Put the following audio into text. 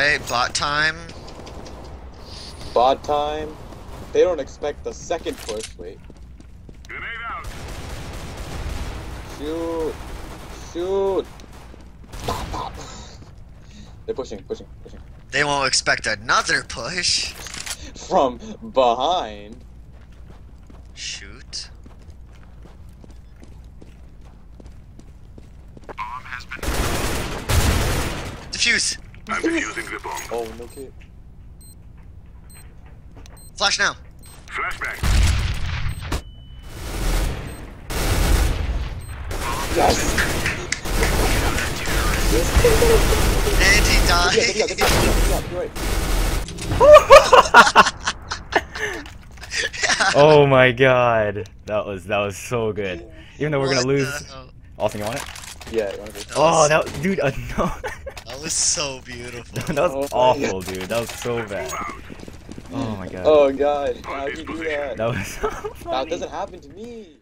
Alright, bot time. Bot time. They don't expect the second push. Wait. Grenade out. Shoot. Shoot. Pop, pop. They're pushing, pushing, pushing. They won't expect another push. From behind. Shoot. Bomb has been. Defuse. I'm defusing the bomb. Oh, no kit. Flash now. Flashbang. Yes! And he Yeah, died. yeah, yeah, yeah, you're right. Oh my god. That was that was so good. Even though we're gonna lose. the hell? Austin, you want it? Yeah, you wanna? Oh, that dude. Uh, no. That was so beautiful. that was Oh my awful, dude. That was so bad. Oh my god. Oh god, how'd you do that? That was so That doesn't happen to me.